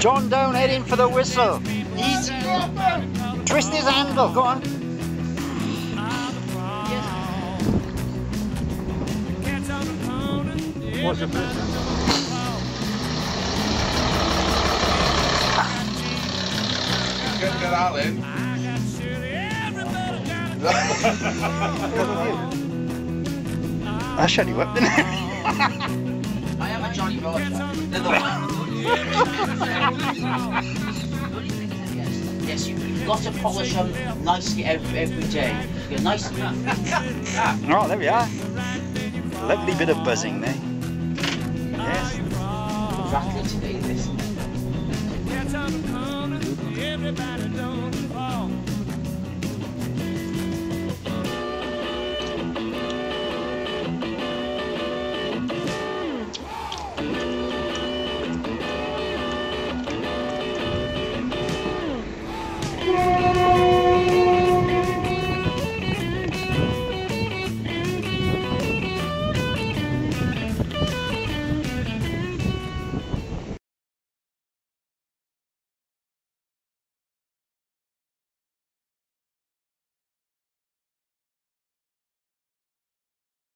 John down heading for the whistle. Easy. Twist his handle, go on. What's your position? Get, get out then. I shut you up, didn't I? I am a Johnny Roger. The other one. yes, yes, you've got to polish them nicely every, every day. You're nice. Oh, there we are. Lovely bit of buzzing there. Yes. Rattling today, this. Everybody don't